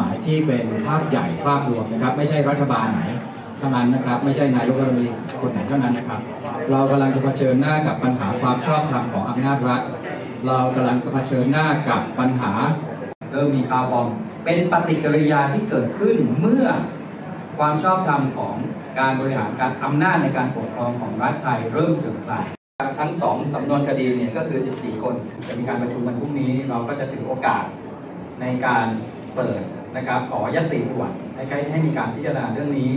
หมายที่เป็นภาพใหญ่ภาพรวมนะครับ ไม่ใช่รัฐบาลไหนเท่านั้นนะครับ ไม่ใช่นายกรัฐมนตรีคนไหนเท่านั้นนะครับ เรากำลังจะเผชิญหน้ากับปัญหาความชอบธรรมของอำนาจรัฐ เรากำลังจะเผชิญหน้ากับปัญหาเริ่มมีคาร์บอมเป็นปฏิกิริยาที่เกิดขึ้นเมื่อความชอบธรรมของการบริหารการอำนาจในการปกครองของรัฐไทยเริ่มเสื่อมคลายทั้งสองสำนวนคดีเนี่ยก็คือ 14 คน จะมีการประชุมวันพรุ่งนี้ เราก็จะถือโอกาสในการ เปิดนะครับขอยติด่วนให้ให้มีการพิจารณาเรื่องนี้